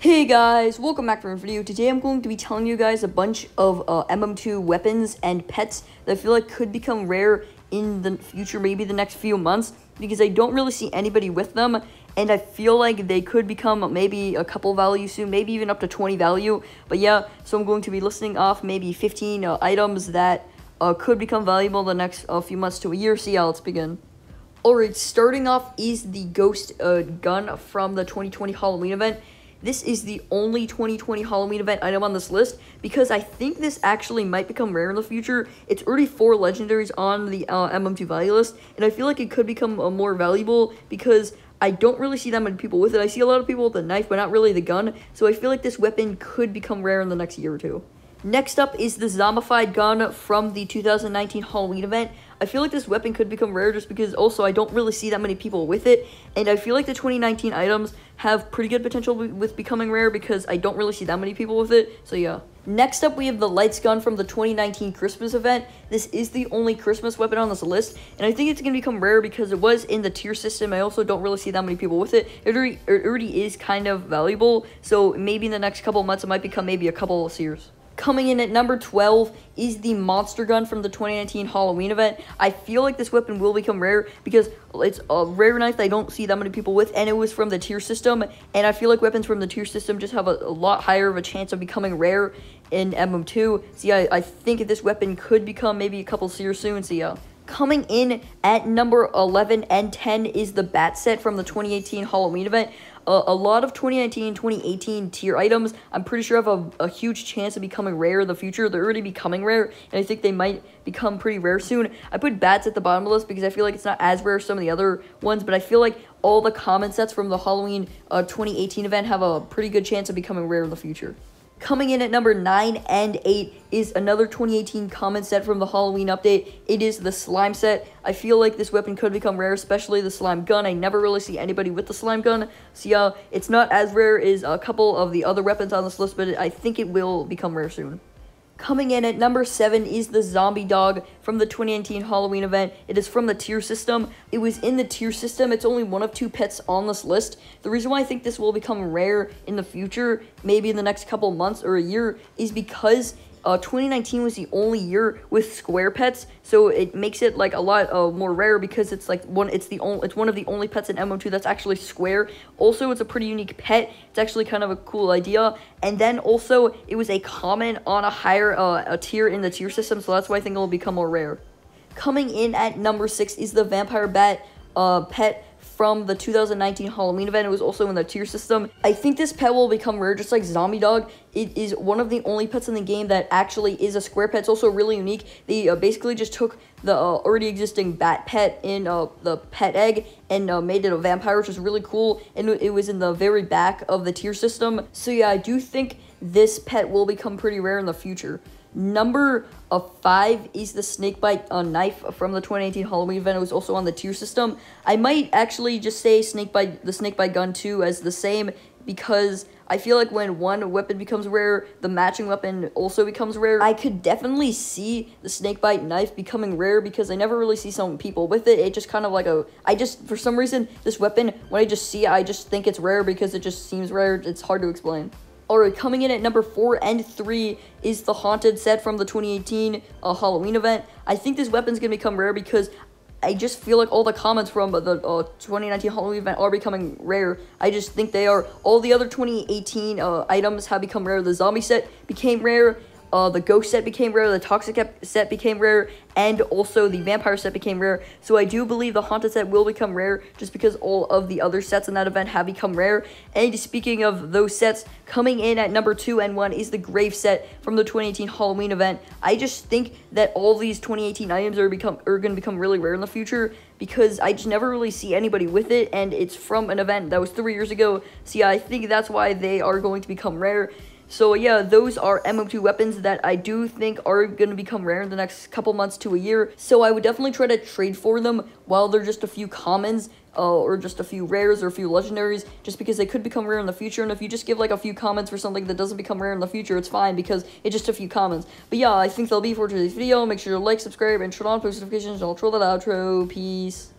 Hey guys, welcome back for a video. Today I'm going to be telling you guys a bunch of uh, MM2 weapons and pets that I feel like could become rare in the future, maybe the next few months, because I don't really see anybody with them, and I feel like they could become maybe a couple value soon, maybe even up to 20 value, but yeah, so I'm going to be listing off maybe 15 uh, items that uh, could become valuable the next uh, few months to a year, see how let's begin. Alright, starting off is the Ghost uh, gun from the 2020 Halloween event. This is the only 2020 Halloween event item on this list because I think this actually might become rare in the future. It's already four legendaries on the uh, MM2 value list, and I feel like it could become uh, more valuable because I don't really see that many people with it. I see a lot of people with the knife, but not really the gun, so I feel like this weapon could become rare in the next year or two. Next up is the zombified gun from the 2019 Halloween event. I feel like this weapon could become rare just because also I don't really see that many people with it. And I feel like the 2019 items have pretty good potential with becoming rare because I don't really see that many people with it. So yeah. Next up, we have the Lights Gun from the 2019 Christmas event. This is the only Christmas weapon on this list, and I think it's going to become rare because it was in the tier system. I also don't really see that many people with it. It already, it already is kind of valuable, so maybe in the next couple months, it might become maybe a couple of seers. Coming in at number 12 is the Monster Gun from the 2019 Halloween event. I feel like this weapon will become rare because it's a rare knife that I don't see that many people with, and it was from the tier system, and I feel like weapons from the tier system just have a, a lot higher of a chance of becoming rare in MM2. See, I, I think this weapon could become maybe a couple seers soon, so yeah. Coming in at number 11 and 10 is the Bat Set from the 2018 Halloween event. Uh, a lot of 2019 2018 tier items, I'm pretty sure have a, a huge chance of becoming rare in the future. They're already becoming rare, and I think they might become pretty rare soon. I put bats at the bottom of the list because I feel like it's not as rare as some of the other ones, but I feel like all the common sets from the Halloween uh, 2018 event have a pretty good chance of becoming rare in the future. Coming in at number 9 and 8 is another 2018 common set from the Halloween update. It is the slime set. I feel like this weapon could become rare, especially the slime gun. I never really see anybody with the slime gun. So yeah, it's not as rare as a couple of the other weapons on this list, but I think it will become rare soon. Coming in at number 7 is the Zombie Dog from the 2019 Halloween event. It is from the tier system. It was in the tier system. It's only one of two pets on this list. The reason why I think this will become rare in the future, maybe in the next couple months or a year, is because uh, 2019 was the only year with square pets, so it makes it like a lot uh, more rare because it's like one. It's the only. It's one of the only pets in MM2 that's actually square. Also, it's a pretty unique pet. It's actually kind of a cool idea. And then also, it was a common on a higher uh, a tier in the tier system, so that's why I think it will become more rare. Coming in at number six is the vampire bat uh, pet from the 2019 Halloween event. It was also in the tier system. I think this pet will become rare just like Zombie Dog. It is one of the only pets in the game that actually is a square pet. It's also really unique. They uh, basically just took the uh, already existing bat pet in uh, the pet egg and uh, made it a vampire, which is really cool. And it was in the very back of the tier system. So yeah, I do think this pet will become pretty rare in the future. Number of five is the Snakebite uh, knife from the 2018 Halloween event. It was also on the tier system. I might actually just say Snakebite, the Snakebite gun too as the same because I feel like when one weapon becomes rare, the matching weapon also becomes rare. I could definitely see the Snakebite knife becoming rare because I never really see some people with it. It just kind of like a, I just, for some reason, this weapon, when I just see it, I just think it's rare because it just seems rare. It's hard to explain. Alright, coming in at number 4 and 3 is the Haunted set from the 2018 uh, Halloween event. I think this weapon's going to become rare because I just feel like all the commons from the uh, 2019 Halloween event are becoming rare. I just think they are. All the other 2018 uh, items have become rare. The zombie set became rare. Uh, the ghost set became rare, the toxic set became rare, and also the vampire set became rare. So I do believe the haunted set will become rare just because all of the other sets in that event have become rare. And speaking of those sets, coming in at number two and one is the grave set from the 2018 Halloween event. I just think that all these 2018 items are become are going to become really rare in the future because I just never really see anybody with it, and it's from an event that was three years ago. So yeah, I think that's why they are going to become rare. So yeah, those are MM2 weapons that I do think are going to become rare in the next couple months to a year. So I would definitely try to trade for them while they're just a few commons uh, or just a few rares or a few legendaries just because they could become rare in the future. And if you just give like a few commons for something that doesn't become rare in the future, it's fine because it's just a few commons. But yeah, I think that'll be for today's video. Make sure to like, subscribe, and turn on post notifications. And I'll troll that outro. Peace.